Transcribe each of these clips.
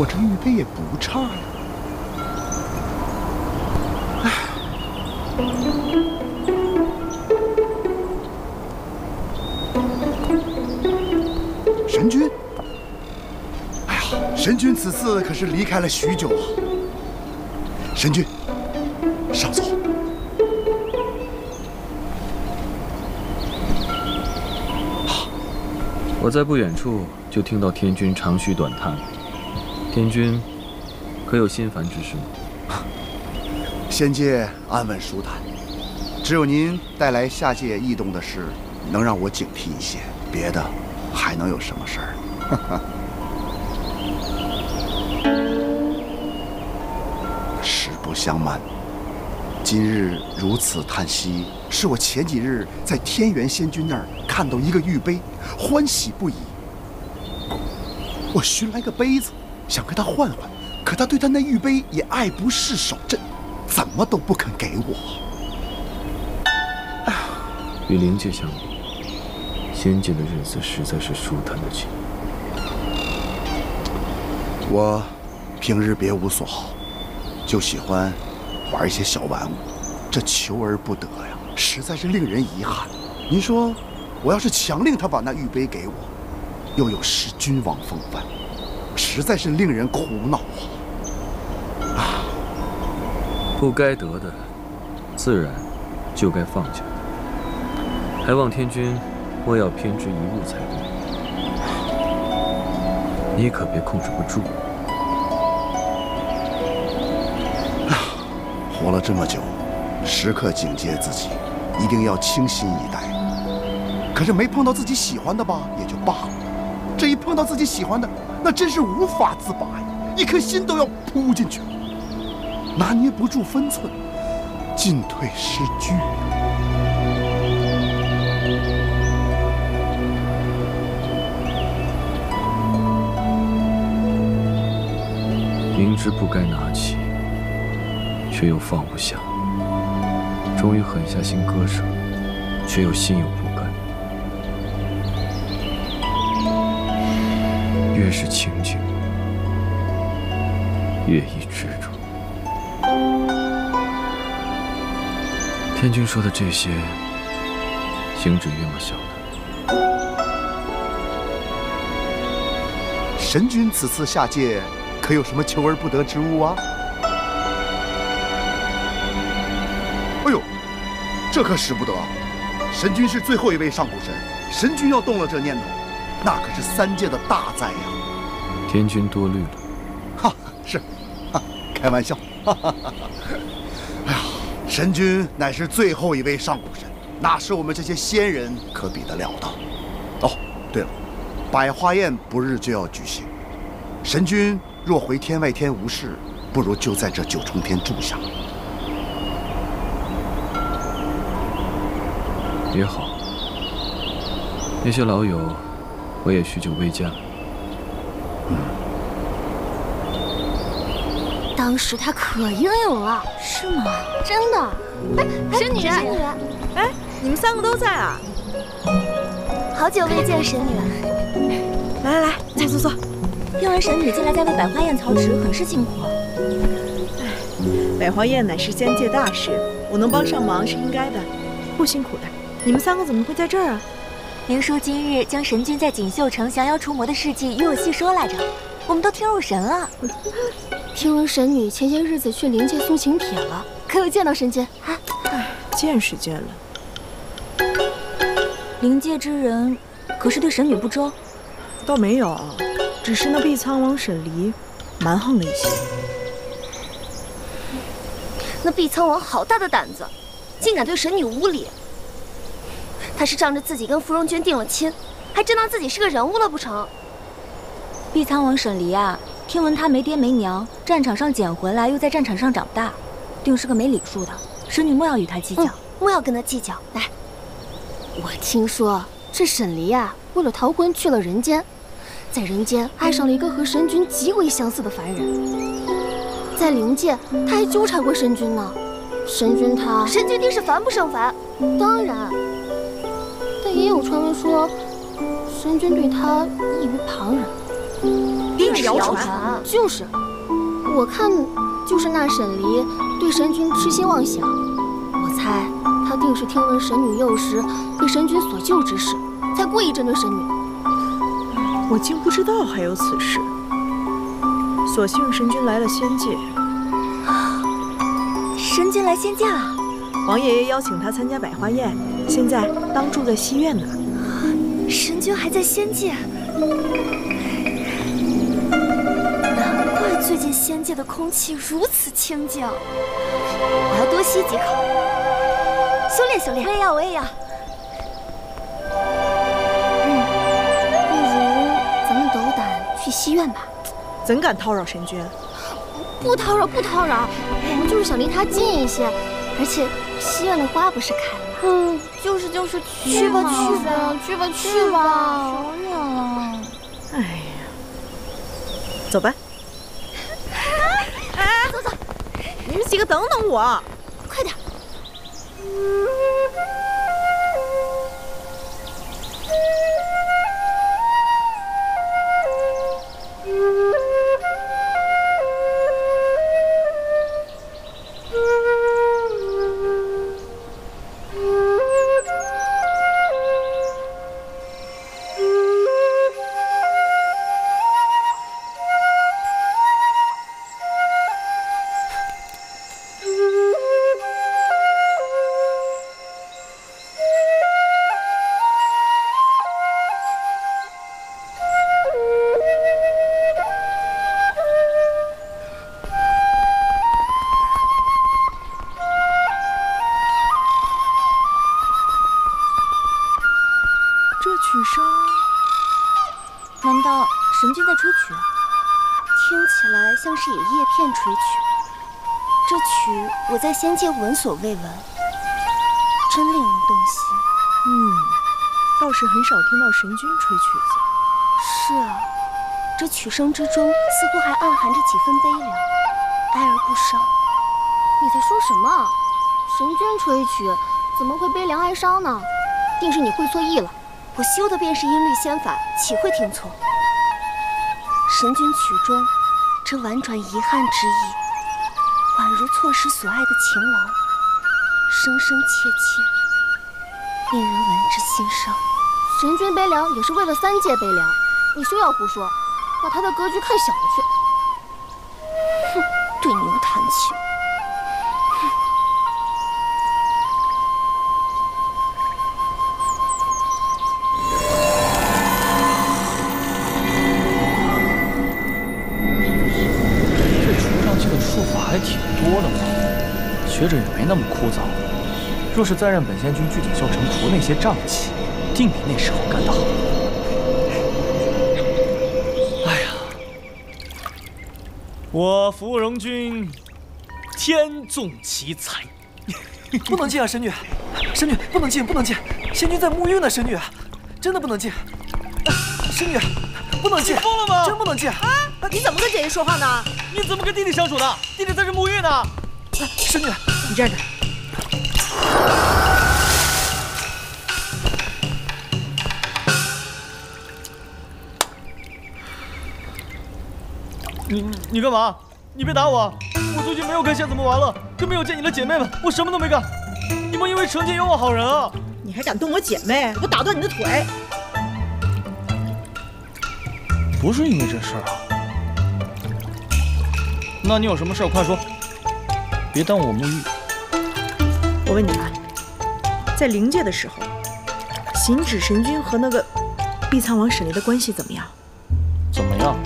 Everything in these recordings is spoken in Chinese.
我这玉杯也不差呀。神君，哎呀，神君此次可是离开了许久啊。神君，上座。我在不远处就听到天君长吁短叹。天君，可有心烦之事吗？仙界安稳舒坦，只有您带来下界异动的事，能让我警惕一些。别的，还能有什么事儿？实不相瞒，今日如此叹息，是我前几日在天元仙君那儿看到一个玉杯，欢喜不已。我寻来个杯子。想跟他换换，可他对他那玉杯也爱不释手，这怎么都不肯给我。与灵界相比，仙界的日子实在是舒坦的紧。我平日别无所好，就喜欢玩一些小玩物，这求而不得呀，实在是令人遗憾。您说，我要是强令他把那玉杯给我，又有失君王风范。实在是令人苦恼啊！啊，不该得的，自然就该放下。还望天君莫要偏执一物才对。你可别控制不住。啊，活了这么久，时刻警戒自己，一定要清心以待。可是没碰到自己喜欢的吧，也就罢了。这一碰到自己喜欢的，那真是无法自拔呀！一颗心都要扑进去了，拿捏不住分寸，进退失据。明知不该拿起，却又放不下，终于狠下心割舍，却又心有越是清静，越易执着。天君说的这些，行止月么晓得？神君此次下界，可有什么求而不得之物啊？哎呦，这可使不得！神君是最后一位上古神，神君要动了这念头，那可是三界的大灾呀！天君多虑了，哈，是，哈，开玩笑，哈哈哈！哎呀，神君乃是最后一位上古神，哪是我们这些仙人可比得了的？哦，对了，百花宴不日就要举行，神君若回天外天无事，不如就在这九重天住下。也好，那些老友，我也许久未见了。当时他可英勇了，是吗？真的。哎，神女，神女，哎，你们三个都在啊？好久未见，神女。来来来，坐坐坐。听闻神女近来在为百花宴操持，很是辛苦。哎，百花宴乃是仙界大事，我能帮上忙是应该的，不辛苦的。你们三个怎么会在这儿啊？灵叔今日将神君在锦绣城降妖除魔的事迹与我细说来着，我们都听入神了。听闻神女前些日子去灵界送请帖了，可有见到神君？哎，见是见了。灵界之人可是对神女不周？倒没有，只是那碧苍王沈离蛮横了一些。那碧苍王好大的胆子，竟敢对神女无礼！他是仗着自己跟芙蓉君定了亲，还真当自己是个人物了不成？碧苍王沈离啊，听闻他没爹没娘，战场上捡回来，又在战场上长大，定是个没礼数的。神女莫要与他计较，莫要跟他计较。来，我听说这沈离啊，为了逃婚去了人间，在人间爱上了一个和神君极为相似的凡人，在灵界他还纠缠过神君呢。神君他，神君定是烦不胜烦。当然。传闻说，神君对他异于旁人，定是谣传。啊就是，我看就是那沈离对神君痴心妄想，我猜他定是听闻神女幼时被神君所救之事，才故意针对神女。我竟不知道还有此事。所幸神君来了仙界，神君来仙界了，王爷爷邀请他参加百花宴，现在当住在西院呢。神君还在仙界，难怪最近仙界的空气如此清静。我要多吸几口，修炼修炼。我也要，我也要。嗯不如咱们斗胆去西院吧。怎敢叨扰神君？不叨扰，不叨扰，我们就是想离他近一些。而且西院的花不是开了吗？嗯，就是就是，去吧，去吧，去吧，去吧。求你了。哎呀，走吧。哎，走走，你们几个等等我。快点！神君在吹曲？听起来像是以叶片吹曲。这曲我在仙界闻所未闻，真令人动心。嗯，倒是很少听到神君吹曲子。是啊，这曲声之中似乎还暗含着几分悲凉，哀而不伤。你在说什么？神君吹曲怎么会悲凉哀伤呢？定是你会错意了。我修的便是音律仙法，岂会听错？神君曲中这婉转遗憾之意，宛如错失所爱的情郎，声声切切，令人闻之心伤。神君悲凉也是为了三界悲凉，你休要胡说，把他的格局看小了去。若是再让本仙君去锦绣城除那些瘴气，定比那时候干得好。哎呀，我芙蓉君天纵奇才。不能进啊，神女！神女，不能进，不能进！仙君在沐浴呢，神女，真的不能进！啊神女，不能进！疯了吗真不能进啊！你怎么跟姐姐说话呢？你怎么跟弟弟相处的？弟弟在这沐浴呢。神女，你站着。你你你干嘛？你别打我！我最近没有跟《仙子们玩了》，更没有见你的姐妹们，我什么都没干。你们因为成天冤枉好人啊？你还敢动我姐妹？我打断你的腿！不是因为这事儿啊。那你有什么事儿快说，别耽误我沐浴。我问你啊，在灵界的时候，行止神君和那个碧苍王沈离的关系怎么样？怎么样？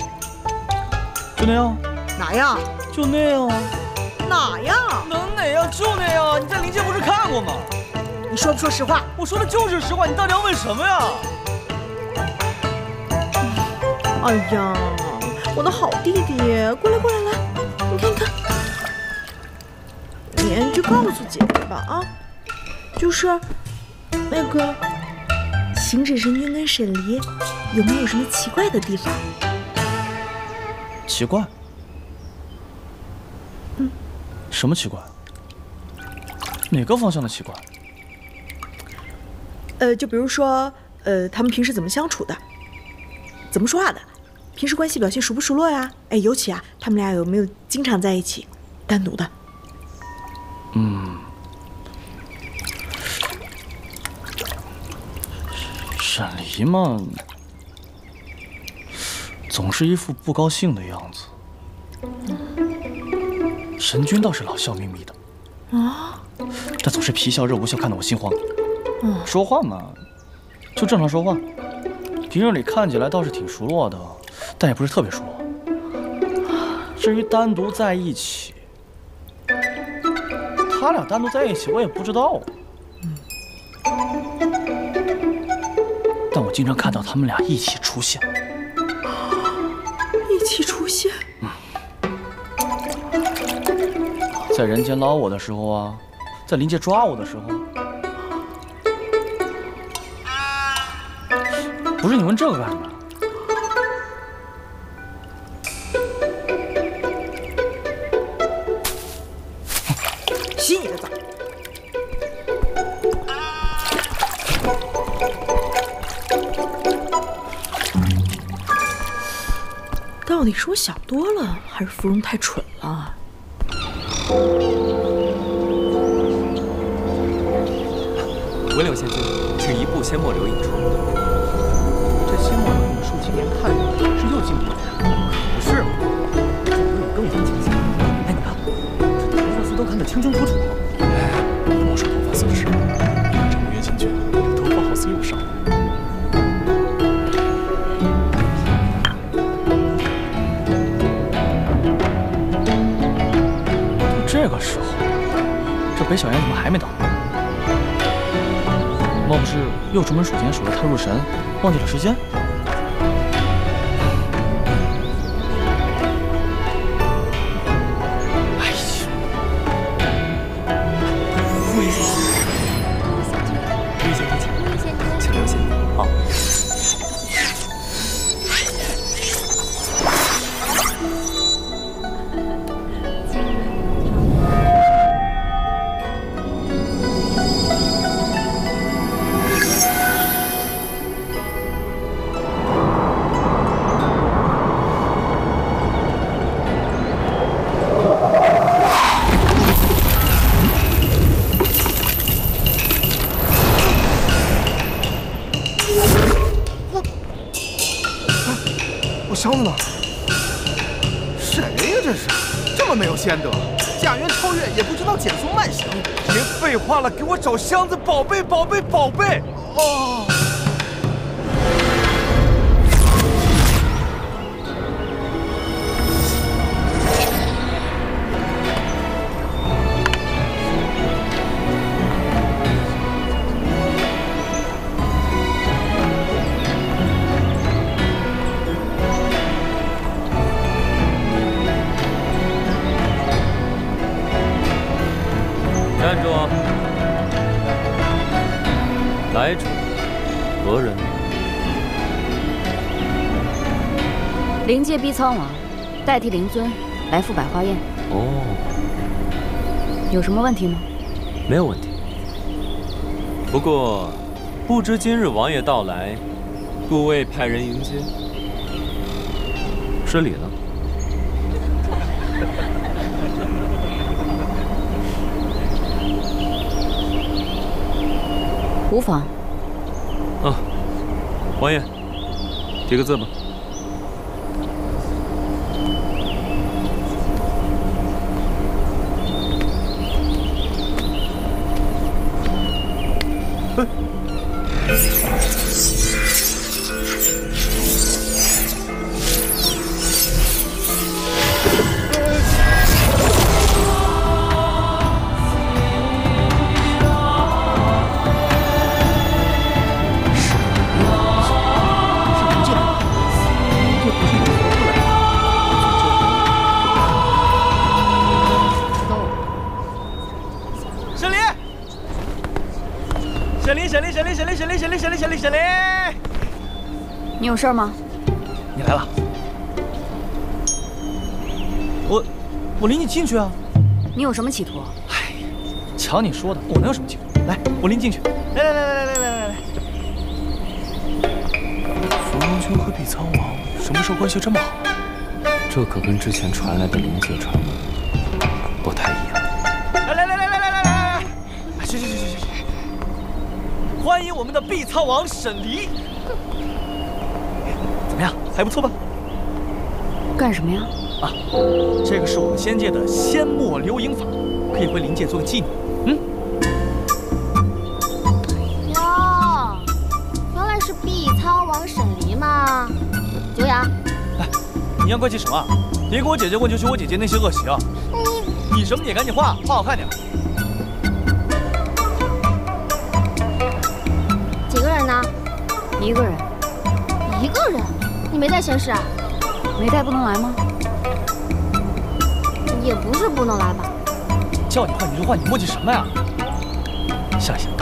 就那样，哪样？就那样啊。哪样？能哪样就那样啊！你在灵界不是看过吗？你说不说实话？我说的就是实话，你到底要问什么呀？哎呀，我的好弟弟，过来过来来，你看你看，你就告诉姐姐吧啊，就是那个行止神君跟沈离有没有什么奇怪的地方？奇怪。嗯。什么奇怪？哪个方向的奇怪？呃，就比如说，呃，他们平时怎么相处的，怎么说话的？平时关系表现熟不熟络呀？哎，尤其啊，他们俩有没有经常在一起，单独的？嗯，沈离嘛，总是一副不高兴的样子。神君倒是老笑眯眯的，啊，但总是皮笑肉不笑，看得我心慌。说话嘛，就正常说话。平日里看起来倒是挺熟络的，但也不是特别熟络。至于单独在一起，他俩单独在一起，我也不知道。但我经常看到他们俩一起出现。一出现。在人间捞我的时候啊，在灵界抓我的时候，不是你问这个干什么？底是我想多了，还是芙蓉太蠢了？文柳仙君，请移步仙墨流引出。这仙墨流引数几年看着是又进步了呀？不是嘛，这流引更加清晰。哎，你看，这头发丝都看得清清楚楚。哎，莫说头发丝的北小燕怎么还没到？莫不是又出门数钱数得太入神，忘记了时间？备。哦。站住。来者何人？灵界逼苍王代替灵尊来赴百花宴，哦，有什么问题吗？没有问题。不过，不知今日王爷到来，故未派人迎接，失礼了。无妨。啊，王爷，提个字吧。有事吗？你来了。我，我领你进去啊。你有什么企图？哎，瞧你说的，我能有什么企图？来，我领你进去。来来来来来来来来。芙蓉将军和比苍王什么时候关系这么好？这可跟之前传来的灵界传闻不太一样。来来来来来来来来，去去去去去！欢迎我们的碧苍王沈离。还不错吧？干什么呀？啊，这个是我们仙界的仙墨流萤法，可以回灵界做个纪念。嗯。哟，原来是碧苍王沈离嘛！久仰。哎，阴阳怪气什么？别跟我姐姐问，就学我姐姐那些恶习啊！你你什么？你赶紧画，画好看点。几个人呢？一个人。一个人？你没带闲事啊？没带不能来吗？也不是不能来吧。叫你换你就换，你磨叽什么呀？想想。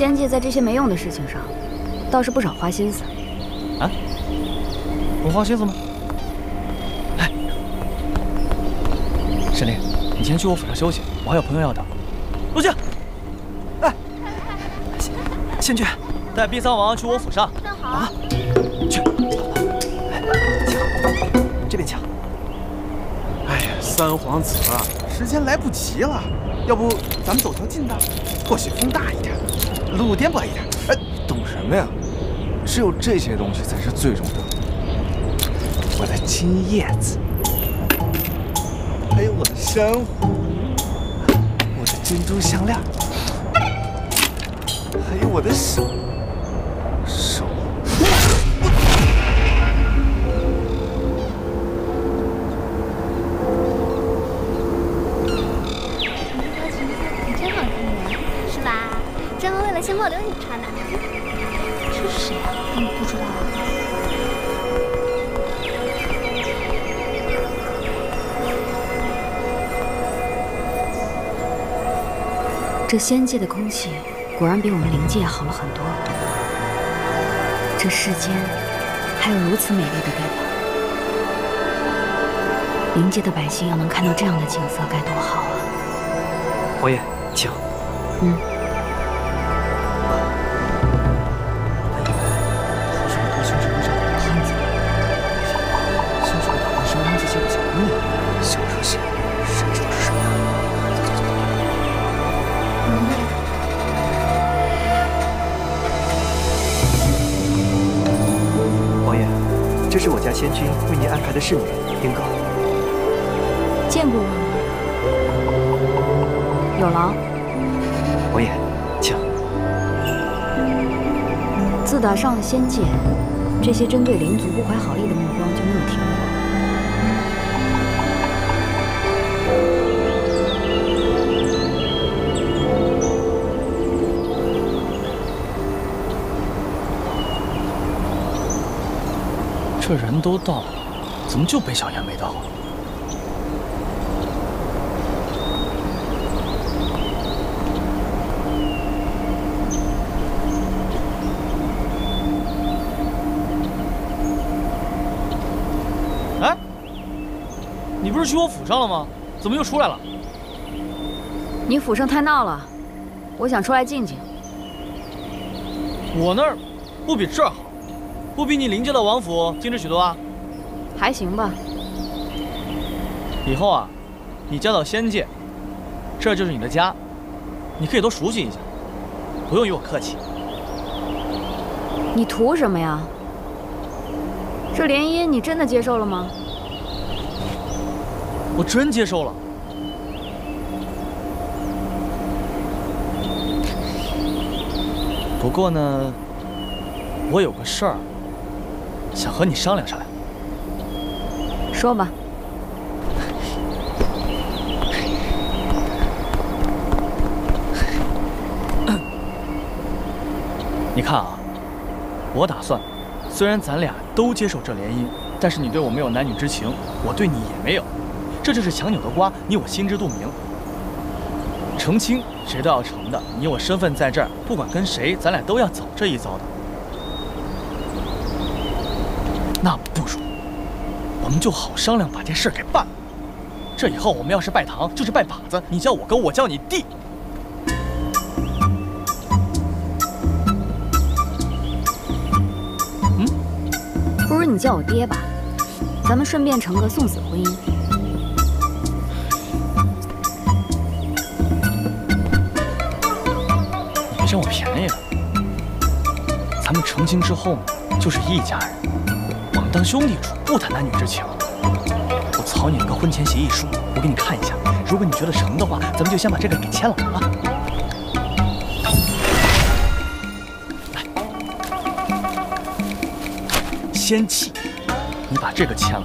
仙界在这些没用的事情上，倒是不少花心思。啊？我花心思吗？哎，沈炼，你先去我府上休息，我还有朋友要等。陆静，哎，仙君，带碧桑王去我府上。正好。啊，去。这边请。哎呀，三皇子啊，时间来不及了，要不咱们走条近的，或许风大一点，路颠簸一点。哎，懂什么呀？只有这些东西才是最重要的。我的金叶子，还有我的珊瑚，我的珍珠项链，还有我的手手。这仙界的空气果然比我们灵界好了很多。这世间还有如此美丽的地方，灵界的百姓要能看到这样的景色该多好啊！王爷，请。嗯。仙君为您安排的侍女英哥。见过王爷，有劳。王爷，请。自打上了仙界，这些针对灵族不怀好意的目光就没有停过。这人都到了，怎么就北小燕没到？哎，你不是去我府上了吗？怎么又出来了？你府上太闹了，我想出来静静。我那儿不比这儿好，不比你灵界的王府精致许多啊？还行吧。以后啊，你嫁到仙界，这就是你的家，你可以多熟悉一下，不用与我客气。你图什么呀？这联姻你真的接受了吗？我真接受了。不过呢，我有个事儿想和你商量商量。说吧。你看啊，我打算，虽然咱俩都接受这联姻，但是你对我没有男女之情，我对你也没有，这就是强扭的瓜，你我心知肚明。成亲谁都要成的。你我身份在这儿，不管跟谁，咱俩都要走这一遭的。那不如我们就好商量，把这事儿给办了。这以后我们要是拜堂，就是拜把子，你叫我哥，我叫你弟。嗯，不如你叫我爹吧，咱们顺便成个送死婚姻。你别占我便宜了，咱们成亲之后呢，就是一家人，当兄弟处，不谈男女之情。我草拟了个婚前协议书，我给你看一下。如果你觉得成的话，咱们就先把这个给签了啊。来，仙契，你把这个签了，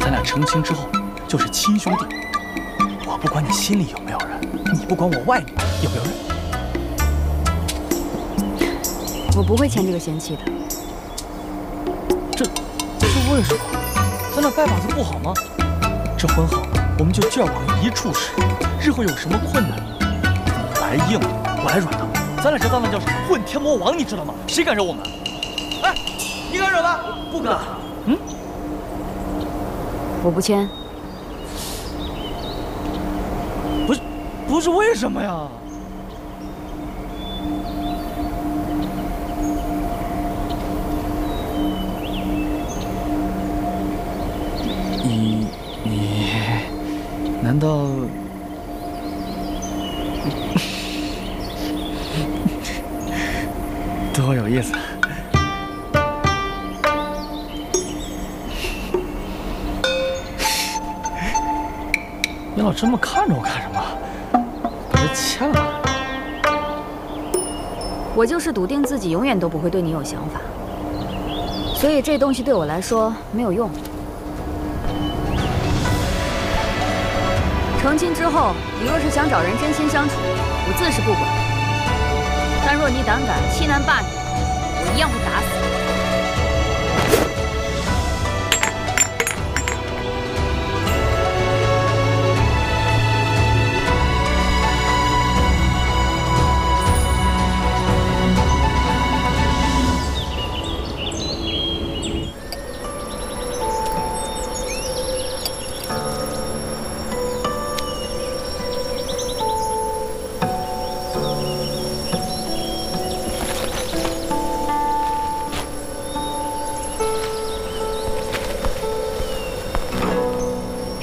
咱俩成亲之后就是亲兄弟。我不管你心里有没有人，你不管我外面有没有人。我不会签这个仙契的。为什么？咱俩拜把子不好吗？这婚后我们就劲儿往一处使，日后有什么困难，你来硬的，我来软的，咱俩这当的叫什么？混天魔王，你知道吗？谁敢惹我们？哎，你敢惹吗？不敢。嗯，我不签。不是，不是为什么呀？难道 多有意思？你老这么看着我干什么？把这签了吧。我就是笃定自己永远都不会对你有想法，所以这东西对我来说没有用。成亲之后，你若是想找人真心相处，我自是不管；但若你胆敢欺男霸女，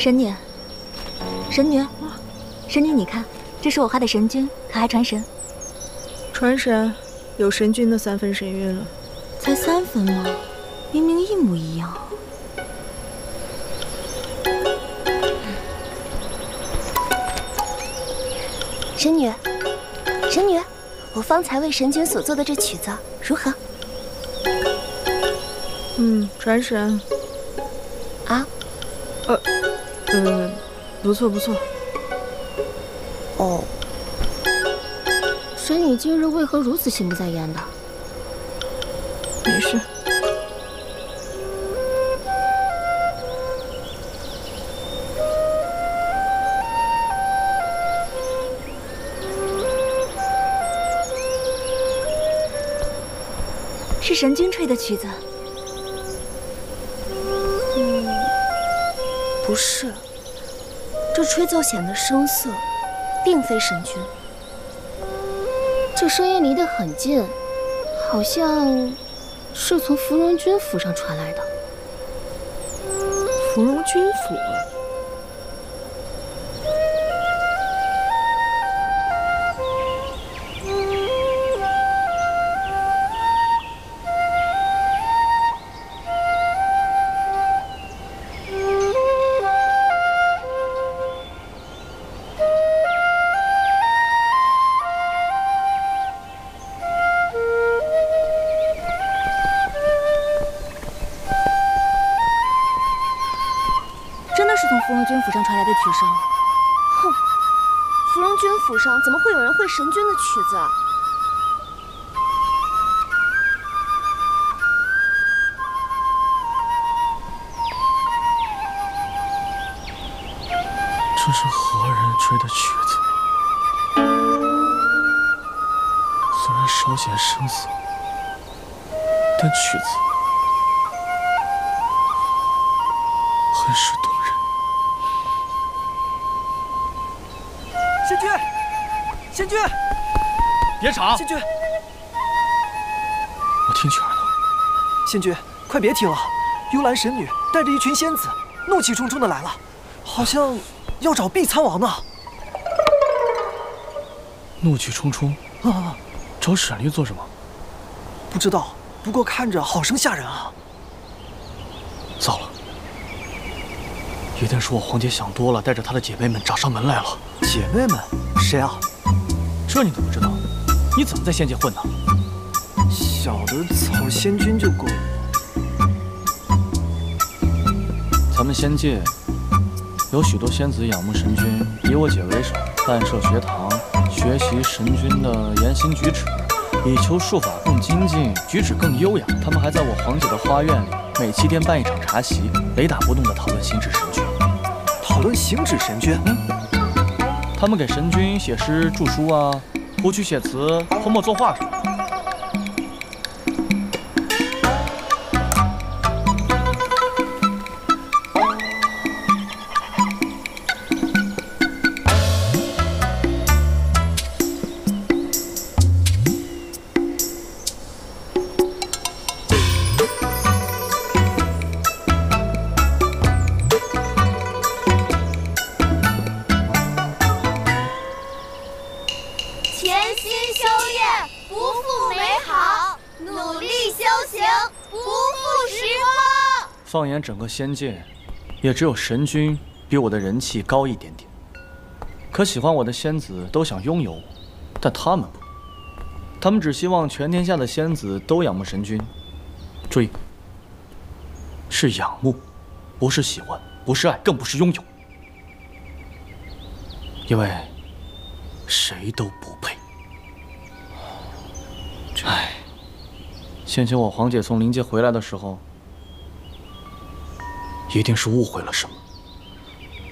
神女，神女，神女，你看，这是我画的神君，可还传神？传神，有神君的三分神韵了。才三分吗？明明一模一样。神女，神女，我方才为神君所做的这曲子如何？嗯，传神。不错不错。哦，神女今日为何如此心不在焉的？没事。是神君吹的曲子。嗯，不是，这吹奏显得声色，并非神君。这声音离得很近，好像是从芙蓉君府上传来的。芙蓉君府。府上。哼，芙蓉君府上怎么会有人会神君的曲子？这是何人吹的曲子？虽然稍显生涩，但曲子仙君，别吵！仙君，我听曲儿呢。仙君，快别听了！幽兰神女带着一群仙子，怒气冲冲的来了，好像要找碧苍王呢。怒气冲冲啊！找沈离做什么？不知道，不过看着好生吓人啊！糟了，一定是我皇姐想多了，带着她的姐妹们找上门来了。姐妹们？谁啊？这你都不知道？你怎么在仙界混的？小的草仙君就够了。咱们仙界有许多仙子仰慕神君，以我姐为首，办设学堂，学习神君的言行举止，以求术法更精进，举止更优雅。他们还在我皇姐的花园里，每七天办一场茶席，雷打不动地讨论行止神君。讨论行止神君？嗯。他们给神君写诗著书啊，谱曲写词，泼墨作画什么的。连整个仙界，也只有神君比我的人气高一点点。可喜欢我的仙子都想拥有我，但他们不，他们只希望全天下的仙子都仰慕神君。注意，是仰慕，不是喜欢，不是爱，更不是拥有，因为谁都不配。唉，先前我皇姐从灵界回来的时候。一定是误会了什么。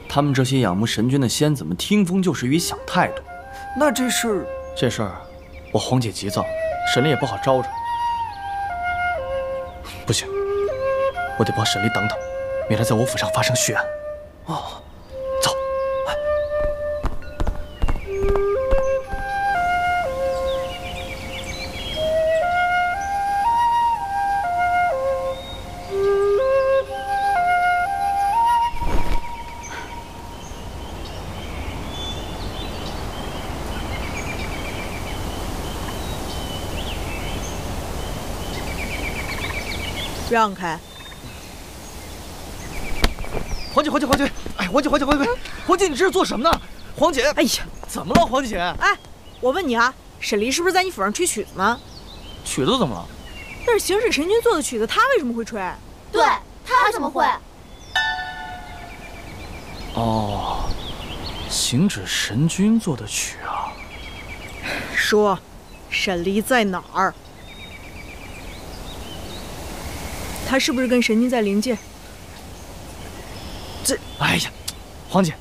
他们这些仰慕神君的仙子们听风就是雨，想太多。那这事儿，这事儿，我皇姐急躁，沈丽也不好招惹。不行，我得帮沈丽挡挡，免得在我府上发生血案。哦。让开！黄姐，黄姐，黄姐！哎，黄姐，黄姐，黄姐，黄姐，你这是做什么呢？黄姐，哎呀，怎么了，黄姐？哎，我问你啊，沈离是不是在你府上吹曲子呢？曲子怎么了？那是行止神君做的曲子，他为什么会吹？对他怎么会？哦，行止神君做的曲啊！说，沈离在哪儿？他是不是跟神君在灵界？这，哎呀，黄姐，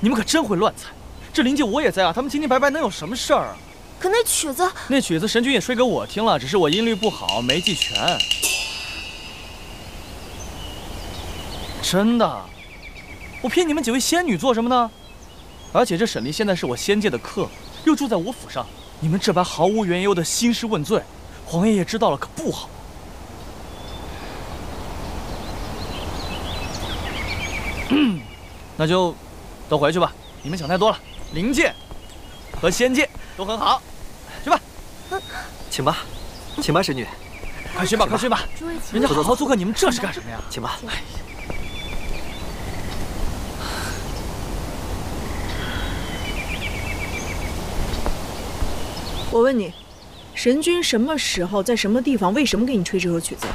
你们可真会乱猜。这灵界我也在啊，他们清清白白，能有什么事儿啊？可那曲子，那曲子神君也吹给我听了，只是我音律不好，没记全。真的，我骗你们几位仙女做什么呢？而且这沈离现在是我仙界的客，又住在我府上，你们这般毫无缘由的兴师问罪，皇爷爷知道了可不好。那就都回去吧，你们想太多了。灵界和仙界都很好，去吧。请吧，请吧，神女。快去吧，快去吧。人家好好做客，你们这是干什么呀？请吧。我问你，神君什么时候在什么地方？为什么给你吹这首曲子？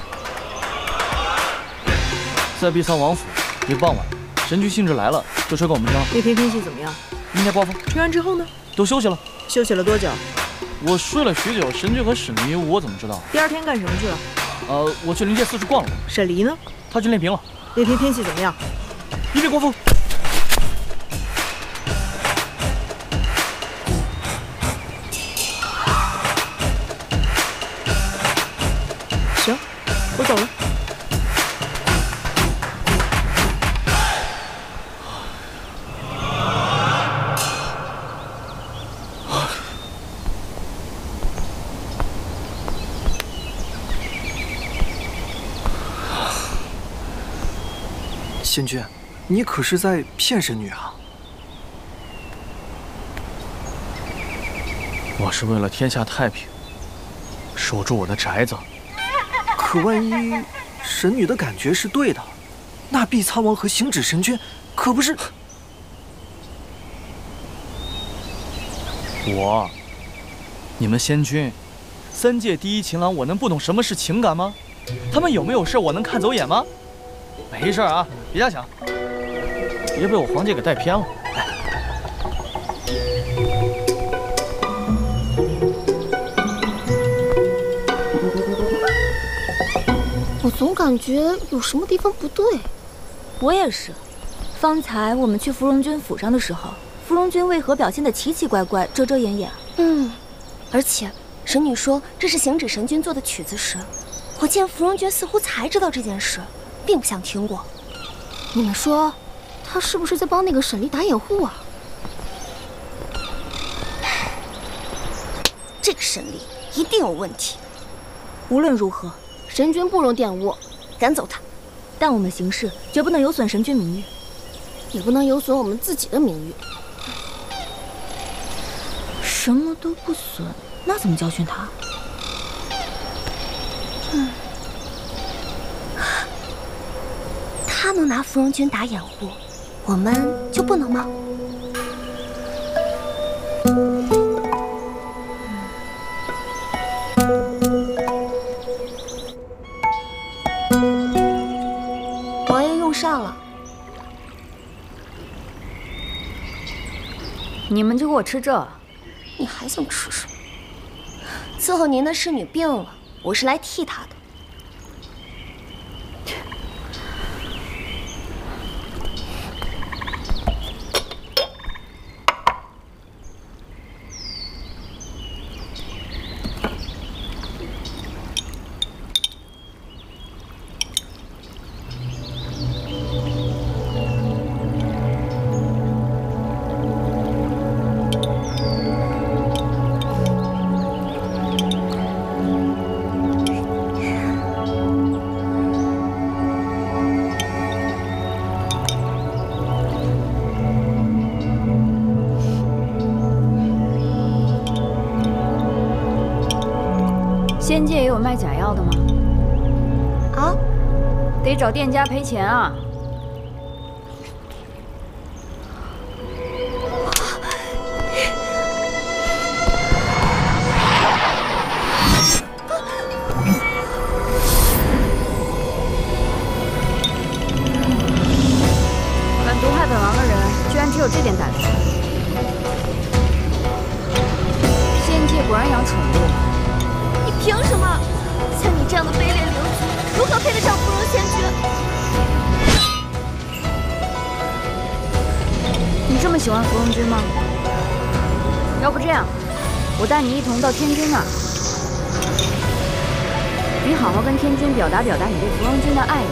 在碧苍王府，一个傍晚。神君兴致来了，就吹给我们听了。那天天气怎么样？阴天刮风。吹完之后呢？都休息了。休息了多久？我睡了许久。神君和沈离，我怎么知道？第二天干什么去了？呃，我去灵界四处逛了。沈离呢？他去练兵了。那天天气怎么样？一阵刮风。仙君，你可是在骗神女啊？我是为了天下太平，守住我的宅子。可万一神女的感觉是对的，那碧苍王和行止神君可不是……我，你们仙君，三界第一情郎，我能不懂什么是情感吗？他们有没有事，我能看走眼吗？没事啊，别瞎想，别被我黄姐给带偏了。我总感觉有什么地方不对。我也是。方才我们去芙蓉君府上的时候，芙蓉君为何表现得奇奇怪怪、遮遮掩掩？嗯，而且神女说这是行止神君做的曲子时，我见芙蓉君似乎才知道这件事，并不想听过。你们说，他是不是在帮那个沈离打掩护啊？这个沈离一定有问题。无论如何，神君不容玷污，赶走他。但我们行事绝不能有损神君名誉，也不能有损我们自己的名誉。什么都不损，那怎么教训他？他能拿芙蓉君打掩护，我们就不能吗？王爷用膳了，你们就给我吃这？你还想吃什么？伺候您的侍女病了，我是来替她的。得找店家赔钱啊！敢毒害本王的人，居然只有这点胆子！仙界果然养宠物。你凭什么？像你这样的卑劣，配得上芙蓉仙君？你这么喜欢芙蓉君吗？要不这样，我带你一同到天君那儿，你好好跟天君表达表达你对芙蓉君的爱意，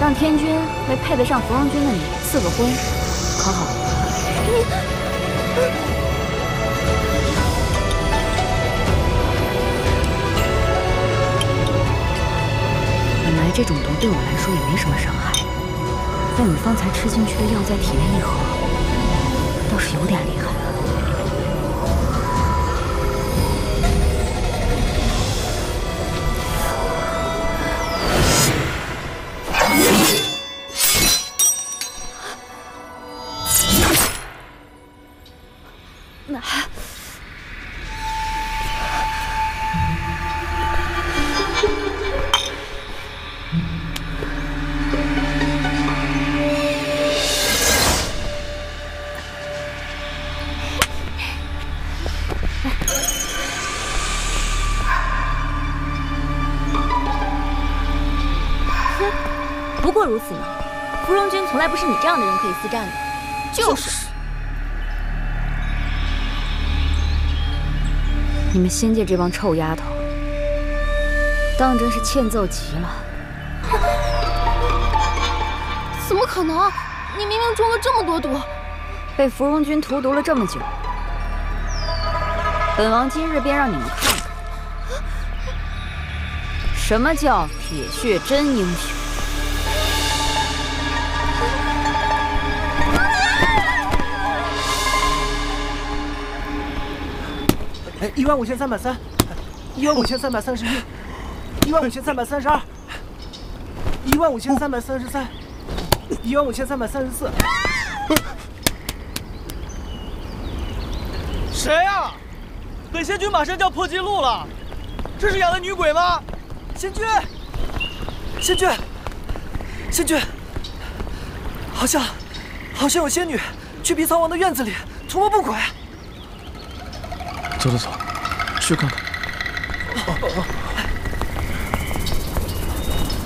让天君为配得上芙蓉君的你赐个婚，可好？你对我来说也没什么伤害，但你方才吃进去的药在体内一合，倒是有点厉害。了这样的人可以私占的。就是。你们仙界这帮臭丫头，当真是欠揍极了！怎么可能？你明明中了这么多毒，被芙蓉君荼毒了这么久，本王今日便让你们看看，什么叫铁血真英雄。一万五千三百三，一万五千三百三十一，一万五千三百三十二，一万五千三百三十三，一万五千三百三十四。谁呀？本仙君马上就要破纪录了，这是养的女鬼吗？仙君，仙君，仙君，好像，好像有仙女去比草王的院子里图谋不轨。走走走，去看看。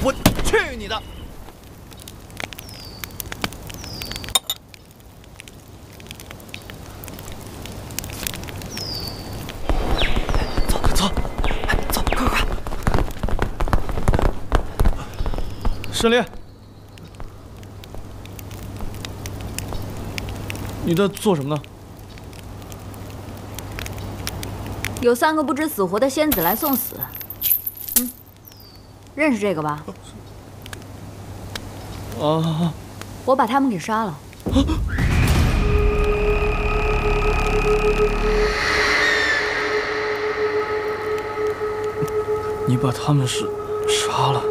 我去你的！走，走，走，快快！沈离，你在做什么呢？有三个不知死活的仙子来送死。嗯，认识这个吧？啊！我把他们给杀了。你把他们是杀了，